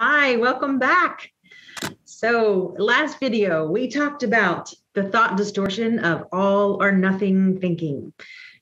Hi, welcome back. So, last video, we talked about the thought distortion of all or nothing thinking.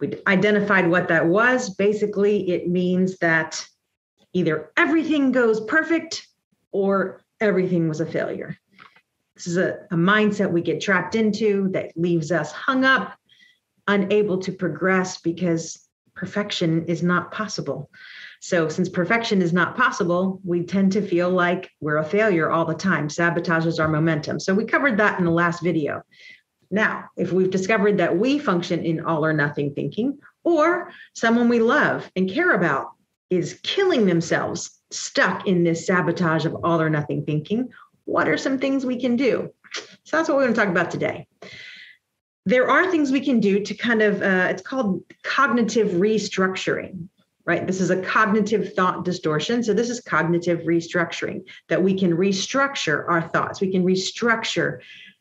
We identified what that was. Basically, it means that either everything goes perfect or everything was a failure. This is a, a mindset we get trapped into that leaves us hung up, unable to progress because perfection is not possible. So, since perfection is not possible, we tend to feel like we're a failure all the time, sabotages our momentum. So, we covered that in the last video. Now, if we've discovered that we function in all or nothing thinking, or someone we love and care about is killing themselves stuck in this sabotage of all or nothing thinking, what are some things we can do? So, that's what we're going to talk about today there are things we can do to kind of uh, it's called cognitive restructuring right? This is a cognitive thought distortion. So, this is cognitive restructuring that we can restructure our thoughts. We can restructure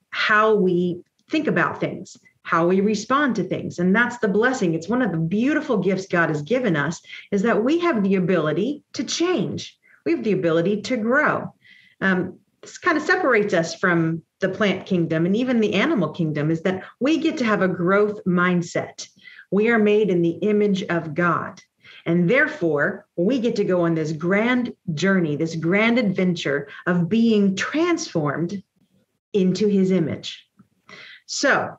how we think about things, how we respond to things. And that's the blessing. It's one of the beautiful gifts God has given us is that we have the ability to change, we have the ability to grow. Um, this kind of separates us from the plant kingdom and even the animal kingdom is that we get to have a growth mindset. We are made in the image of God. And therefore, we get to go on this grand journey, this grand adventure of being transformed into his image. So,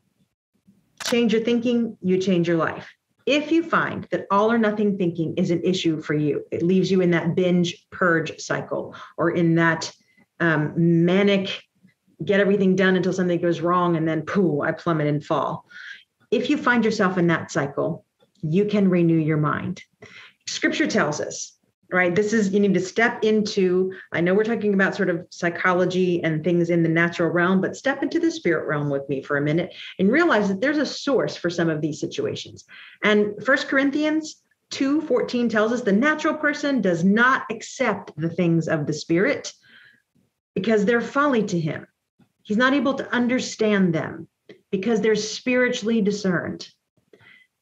change your thinking, you change your life. If you find that all or nothing thinking is an issue for you, it leaves you in that binge purge cycle or in that um, manic get everything done until something goes wrong and then pooh, I plummet and fall. If you find yourself in that cycle, you can renew your mind. Scripture tells us, right? This is, you need to step into, I know we're talking about sort of psychology and things in the natural realm, but step into the spirit realm with me for a minute and realize that there's a source for some of these situations. And First Corinthians 2 14 tells us the natural person does not accept the things of the spirit because they're folly to him. He's not able to understand them because they're spiritually discerned.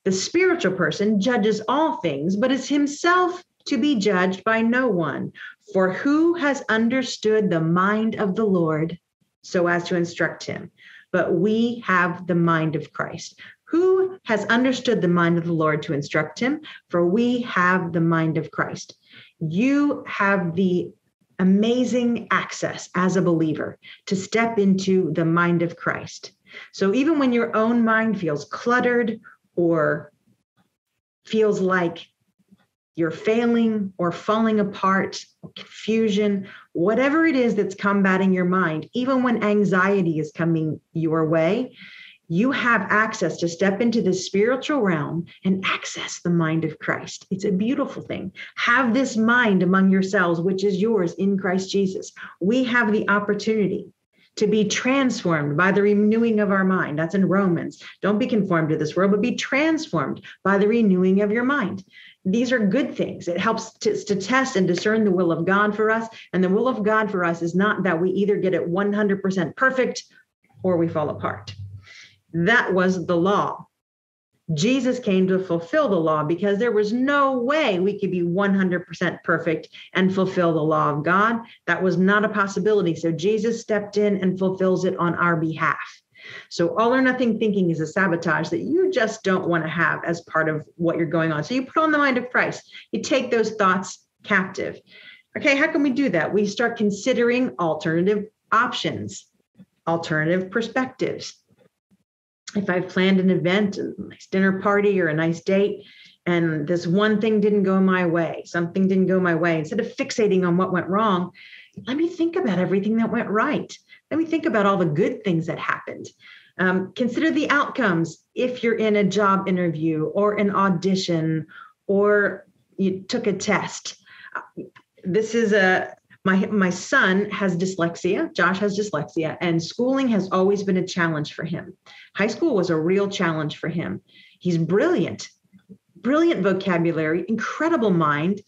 The spiritual person judges all things, but is himself to be judged by no one. For who has understood the mind of the Lord so as to instruct him? But we have the mind of Christ. Who has understood the mind of the Lord to instruct him? For we have the mind of Christ. You have the amazing access as a believer to step into the mind of Christ. So even when your own mind feels cluttered or feels like you're failing or falling apart, confusion, whatever it is that's combating your mind, even when anxiety is coming your way, you have access to step into the spiritual realm and access the mind of Christ. It's a beautiful thing. Have this mind among yourselves, which is yours in Christ Jesus. We have the opportunity to be transformed by the renewing of our mind. That's in Romans. Don't be conformed to this world, but be transformed by the renewing of your mind. These are good things. It helps to, to test and discern the will of God for us. And the will of God for us is not that we either get it 100% perfect or we fall apart. That was the law. Jesus came to fulfill the law because there was no way we could be 100% perfect and fulfill the law of God. That was not a possibility. So Jesus stepped in and fulfills it on our behalf. So all or nothing thinking is a sabotage that you just don't want to have as part of what you're going on. So you put on the mind of Christ. You take those thoughts captive. Okay, how can we do that? We start considering alternative options, alternative perspectives if I've planned an event, a nice dinner party or a nice date, and this one thing didn't go my way, something didn't go my way, instead of fixating on what went wrong, let me think about everything that went right. Let me think about all the good things that happened. Um, consider the outcomes if you're in a job interview or an audition or you took a test. This is a my my son has dyslexia josh has dyslexia and schooling has always been a challenge for him high school was a real challenge for him he's brilliant brilliant vocabulary incredible mind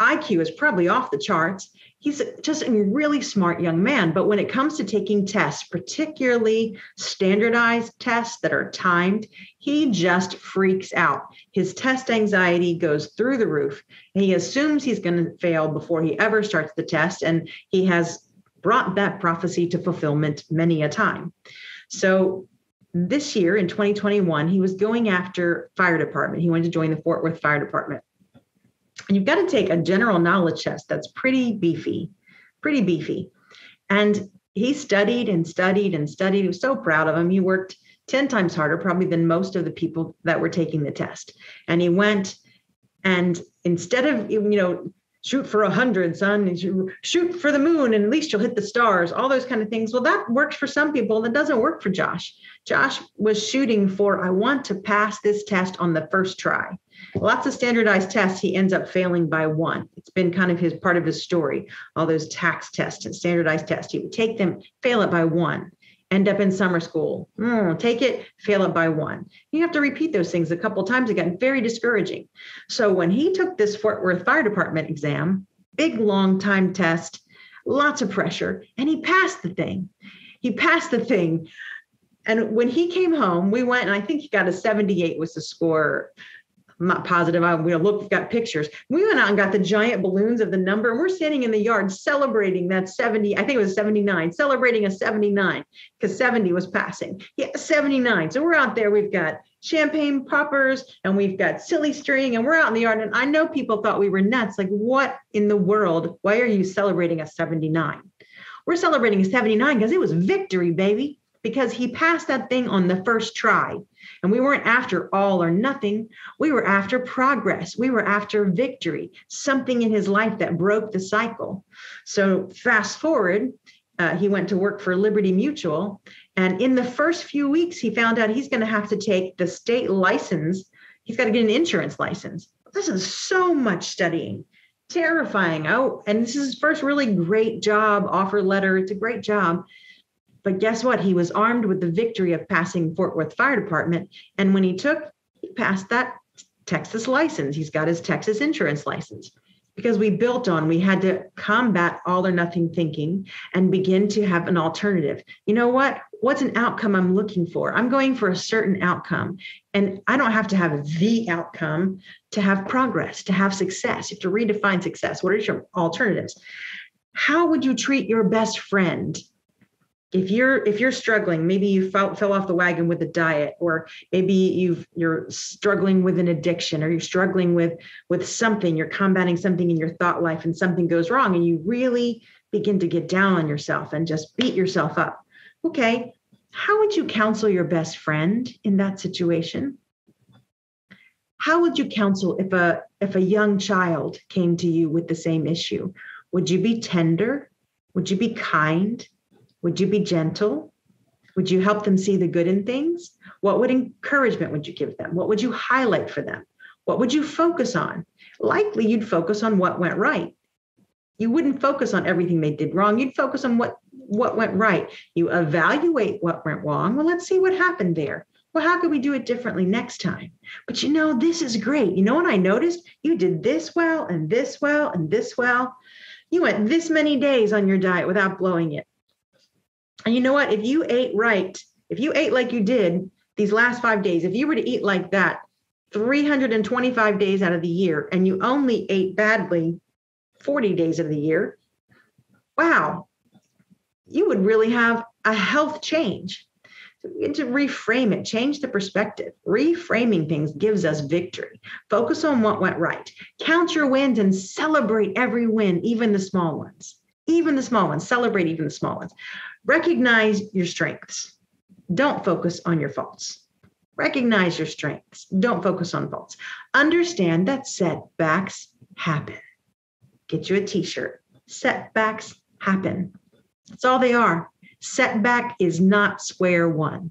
IQ is probably off the charts. He's just a really smart young man. But when it comes to taking tests, particularly standardized tests that are timed, he just freaks out. His test anxiety goes through the roof. He assumes he's going to fail before he ever starts the test. And he has brought that prophecy to fulfillment many a time. So this year in 2021, he was going after fire department. He wanted to join the Fort Worth Fire Department. And you've got to take a general knowledge test that's pretty beefy, pretty beefy. And he studied and studied and studied. He was so proud of him. He worked 10 times harder, probably than most of the people that were taking the test. And he went and instead of, you know, shoot for a hundred, son, shoot for the moon, and at least you'll hit the stars, all those kind of things. Well, that works for some people. That doesn't work for Josh. Josh was shooting for, I want to pass this test on the first try. Lots of standardized tests, he ends up failing by one. It's been kind of his part of his story. All those TAKS tests and standardized tests, he would take them, fail it by one end up in summer school. Mm, take it, fail it by one. You have to repeat those things a couple times again. Very discouraging. So when he took this Fort Worth Fire Department exam, big long time test, lots of pressure, and he passed the thing. He passed the thing. And when he came home, we went, and I think he got a 78 was the score I'm not positive. I we look, we've got pictures. We went out and got the giant balloons of the number, and we're standing in the yard celebrating that 70. I think it was 79, celebrating a 79 because 70 was passing. Yeah, 79. So we're out there. We've got champagne poppers and we've got silly string, and we're out in the yard. And I know people thought we were nuts. Like, what in the world? Why are you celebrating a 79? We're celebrating a 79 because it was victory, baby because he passed that thing on the first try. And we weren't after all or nothing. We were after progress. We were after victory, something in his life that broke the cycle. So, fast forward, uh, he went to work for Liberty Mutual. And in the first few weeks, he found out he's going to have to take the state license. He's got to get an insurance license. This is so much studying terrifying. Oh, and this is his first really great job offer letter. It's a great job. But guess what? He was armed with the victory of passing Fort Worth Fire Department. And when he took, he passed that Texas license. He's got his Texas insurance license because we built on, we had to combat all or nothing thinking and begin to have an alternative. You know what? What's an outcome I'm looking for? I'm going for a certain outcome. And I don't have to have the outcome to have progress, to have success. You have to redefine success. What are your alternatives? How would you treat your best friend if you're if you're struggling maybe you fell, fell off the wagon with a diet or maybe you've you're struggling with an addiction or you're struggling with with something you're combating something in your thought life and something goes wrong and you really begin to get down on yourself and just beat yourself up. Okay how would you counsel your best friend in that situation? How would you counsel if a if a young child came to you with the same issue? Would you be tender? Would you be kind would you be gentle? Would you help them see the good in things? What would encouragement would you give them? What would you highlight for them? What would you focus on? Likely you'd focus on what went right. You wouldn't focus on everything they did wrong. You'd focus on what what went right. You evaluate what went wrong. Well, let's see what happened there. Well, how could we do it differently next time? But you know, this is great. You know what I noticed? You did this well and this well and this well. You went this many days on your diet without blowing it. And you know what? If you ate right, if you ate like you did these last five days, if you were to eat like that 325 days out of the year and you only ate badly 40 days of the year, wow, you would really have a health change. So to reframe it, change the perspective. Reframing things gives us victory. Focus on what went right. Count your wins and celebrate every win, even the small ones. Even the small ones. Celebrate even the small ones. Recognize your strengths. Don't focus on your faults. Recognize your strengths. Don't focus on faults. Understand that setbacks happen. Get you a t shirt. Setbacks happen. That's all they are. Setback is not square one.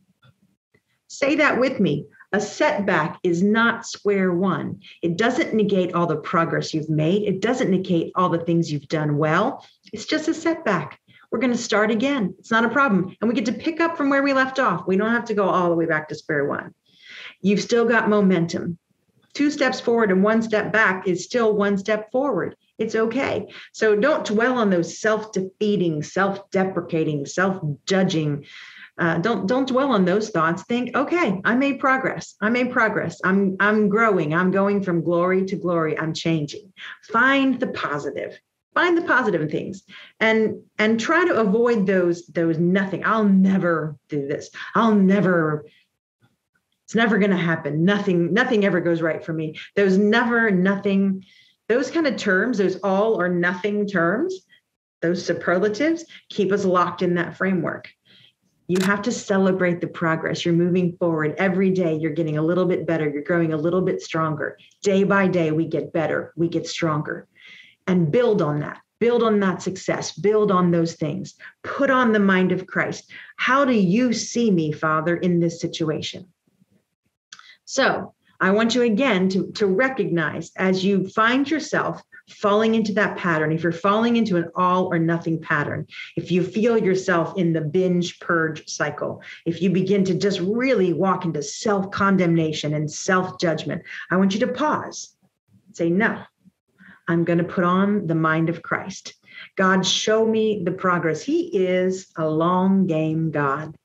Say that with me. A setback is not square one. It doesn't negate all the progress you've made. It doesn't negate all the things you've done well. It's just a setback we're going to start again. It's not a problem. And we get to pick up from where we left off. We don't have to go all the way back to square one. You've still got momentum. Two steps forward and one step back is still one step forward. It's okay. So don't dwell on those self-defeating, self-deprecating, self-judging. Uh, don't don't dwell on those thoughts. Think, okay, I made progress. I made progress. I'm I'm growing. I'm going from glory to glory. I'm changing. Find the positive find the positive in things and and try to avoid those those nothing. I'll never do this. I'll never it's never going to happen. Nothing nothing ever goes right for me. Those never nothing those kind of terms those all or nothing terms those superlatives keep us locked in that framework. You have to celebrate the progress. You're moving forward. Every day you're getting a little bit better. You're growing a little bit stronger. Day by day we get better. We get stronger and build on that. Build on that success. Build on those things. Put on the mind of christ. How do you see me father in this situation? So i want you again to, to recognize as you find yourself falling into that pattern if you're falling into an all or nothing pattern if you feel yourself in the binge purge cycle if you begin to just really walk into self condemnation and self judgment i want you to pause. Say no I'm going to put on the mind of Christ. God, show me the progress. He is a long game God.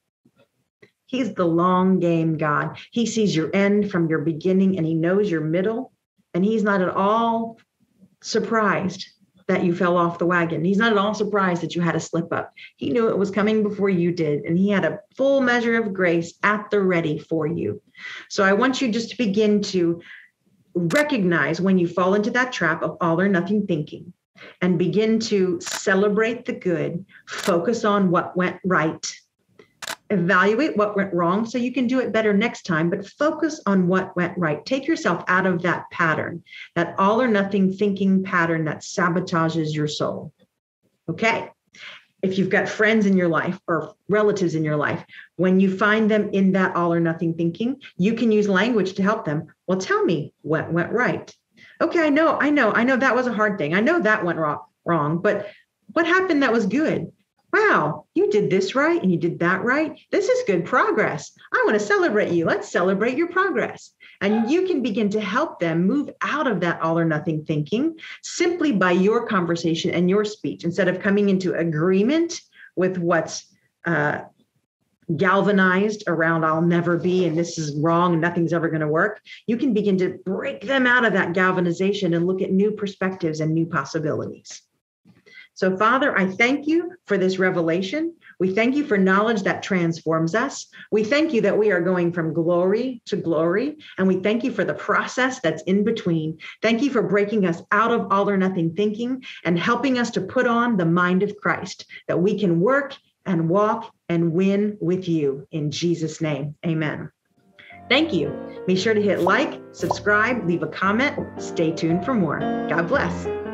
He's the long game God. He sees your end from your beginning and he knows your middle. And he's not at all surprised that you fell off the wagon. He's not at all surprised that you had a slip up. He knew it was coming before you did, and he had a full measure of grace at the ready for you. So I want you just to begin to recognize when you fall into that trap of all or nothing thinking and begin to celebrate the good, focus on what went right, evaluate what went wrong so you can do it better next time, but focus on what went right. Take yourself out of that pattern, that all or nothing thinking pattern that sabotages your soul. Okay if you've got friends in your life or relatives in your life, when you find them in that all or nothing thinking, you can use language to help them. Well, tell me what went right. Okay, I know, I know, I know that was a hard thing. I know that went wrong, wrong, but what happened that was good? Wow, you did this right and you did that right. This is good progress. I want to celebrate you. Let's celebrate your progress. And you can begin to help them move out of that all or nothing thinking simply by your conversation and your speech instead of coming into agreement with what's uh, galvanized around I'll never be and this is wrong and nothing's ever going to work. You can begin to break them out of that galvanization and look at new perspectives and new possibilities. So, Father, I thank you for this revelation. We thank you for knowledge that transforms us. We thank you that we are going from glory to glory. And we thank you for the process that's in between. Thank you for breaking us out of all or nothing thinking and helping us to put on the mind of Christ, that we can work and walk and win with you. In Jesus' name, amen. Thank you. Be sure to hit like, subscribe, leave a comment. Stay tuned for more. God bless.